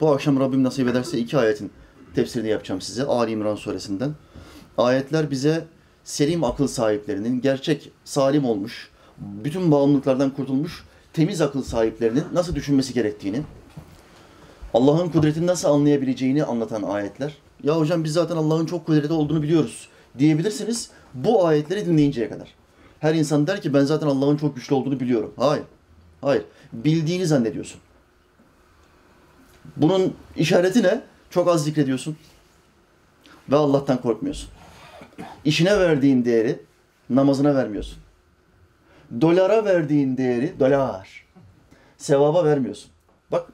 Bu akşam Rabbim nasip ederse iki ayetin tefsirini yapacağım size. Ali İmran suresinden. Ayetler bize selim akıl sahiplerinin, gerçek salim olmuş, bütün bağımlılıklardan kurtulmuş, temiz akıl sahiplerinin nasıl düşünmesi gerektiğini, Allah'ın kudretini nasıl anlayabileceğini anlatan ayetler. Ya hocam biz zaten Allah'ın çok kudretli olduğunu biliyoruz diyebilirsiniz bu ayetleri dinleyinceye kadar. Her insan der ki ben zaten Allah'ın çok güçlü olduğunu biliyorum. Hayır. Hayır. Bildiğini zannediyorsun. Bunun işareti ne? Çok az zikrediyorsun. Ve Allah'tan korkmuyorsun. İşine verdiğin değeri namazına vermiyorsun. Dolara verdiğin değeri dolar. Sevaba vermiyorsun. Bak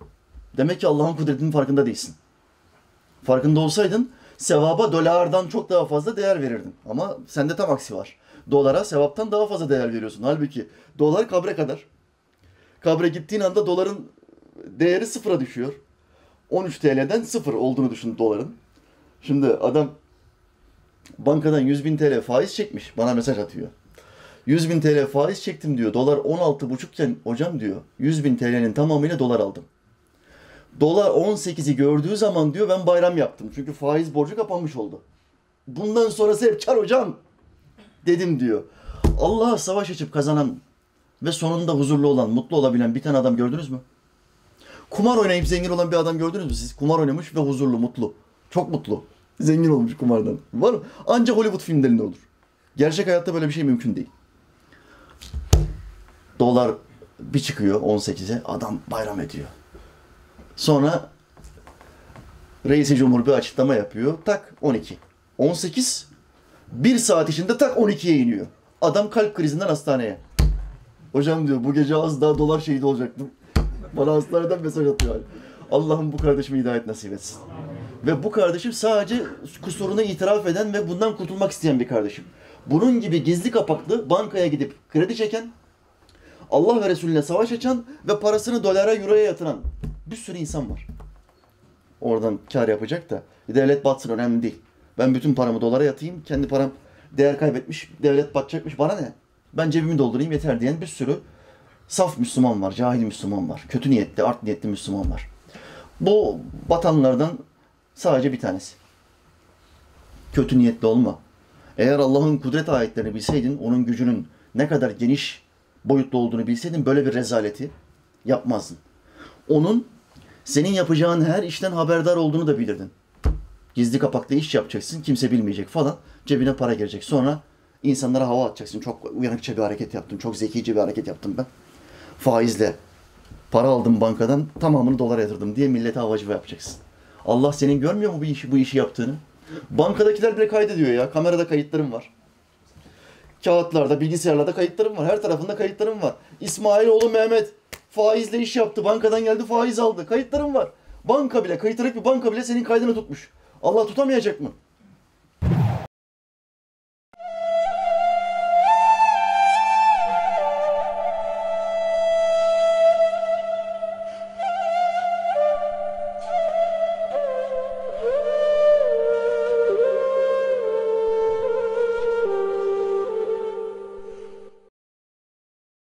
demek ki Allah'ın kudretinin farkında değilsin. Farkında olsaydın sevaba dolardan çok daha fazla değer verirdin. Ama sende tam aksi var. Dolara sevaptan daha fazla değer veriyorsun. Halbuki dolar kabre kadar. Kabre gittiğin anda doların değeri sıfıra düşüyor. 13 TL'den sıfır olduğunu düşün doların. Şimdi adam bankadan 100 bin TL faiz çekmiş. Bana mesaj atıyor. 100 bin TL faiz çektim diyor. Dolar 16,5 iken hocam diyor 100 bin TL'nin tamamıyla dolar aldım. Dolar 18'i gördüğü zaman diyor ben bayram yaptım. Çünkü faiz borcu kapanmış oldu. Bundan sonrası hep kar hocam dedim diyor. Allah'a savaş açıp kazanan ve sonunda huzurlu olan, mutlu olabilen bir tane adam gördünüz mü? Kumar oynayıp zengin olan bir adam gördünüz mü siz? Kumar oynamış ve huzurlu, mutlu. Çok mutlu. Zengin olmuş kumardan. Var mı? Ancak Hollywood filmlerinde olur. Gerçek hayatta böyle bir şey mümkün değil. Dolar bir çıkıyor 18'e adam bayram ediyor. Sonra reisi cumhur bir açıklama yapıyor. Tak 12. 18 bir saat içinde tak 12'ye iniyor. Adam kalp krizinden hastaneye. Hocam diyor bu gece az daha dolar şehidi olacaktım. Bana hastaneden mesaj atıyor. Allah'ım bu kardeşime hidayet nasip etsin. Ve bu kardeşim sadece kusurunu itiraf eden ve bundan kurtulmak isteyen bir kardeşim. Bunun gibi gizli kapaklı bankaya gidip kredi çeken, Allah ve Resulüne savaş açan ve parasını dolara, euroya yatıran bir sürü insan var. Oradan kar yapacak da devlet batsın önemli değil. Ben bütün paramı dolara yatayım, kendi param değer kaybetmiş, devlet batacakmış bana ne? Ben cebimi doldurayım yeter diyen bir sürü saf Müslüman var, cahil Müslüman var, kötü niyetli, art niyetli Müslüman var. Bu batanlardan sadece bir tanesi. Kötü niyetli olma. Eğer Allah'ın kudret ayetlerini bilseydin, onun gücünün ne kadar geniş boyutlu olduğunu bilseydin böyle bir rezaleti yapmazdın. Onun senin yapacağın her işten haberdar olduğunu da bilirdin. Gizli kapaklı iş yapacaksın, kimse bilmeyecek falan. Cebine para girecek. Sonra insanlara hava atacaksın. Çok uyanıkça bir hareket yaptım, çok zekice bir hareket yaptım ben. Faizle para aldım bankadan, tamamını dolara yatırdım diye millete havacıva yapacaksın. Allah senin görmüyor mu bu işi, bu işi yaptığını? Bankadakiler bile kaydediyor ya. Kamerada kayıtlarım var. Kağıtlarda, bilgisayarlarda kayıtlarım var. Her tarafında kayıtlarım var. İsmailoğlu Mehmet faizle iş yaptı. Bankadan geldi faiz aldı. Kayıtlarım var. Banka bile, kayıtlarık bir banka bile senin kaydını tutmuş. Allah tutamayacak mı?